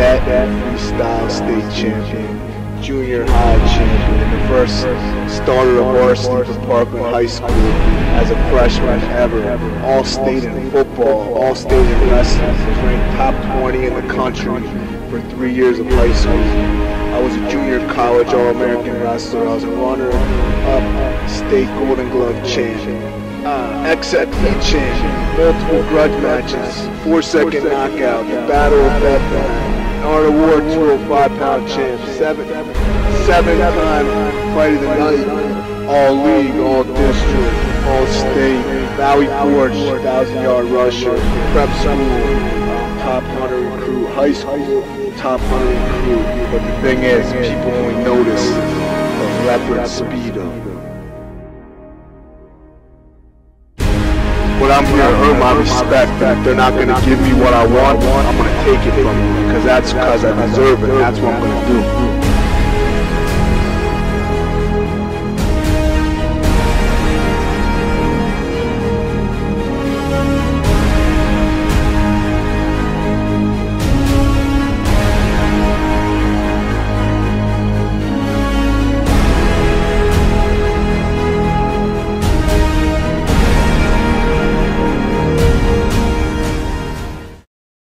cadet, freestyle state champion, junior high champion, and the first starter of varsity for Parkland High School as a freshman ever. All state in football, all state in wrestling, ranked top 20 in the country for three years of high school. I was a junior college All-American wrestler. I was a runner-up state Golden Glove champ, uh, XFP champ, multiple grudge matches, four-second knockout, the Battle of Bethlehem, War 205 pound champ, seven, seven-time fight of the night, all league, all district, all state, Valley Forge, thousand-yard rusher, prep school, top hunter recruit, high school top hunter recruit. But the thing is, people only notice the leopard speedo. But I'm here to earn my respect. They're not gonna give me what I want, gonna take it from them because that's because I deserve it. And that's what I'm gonna do.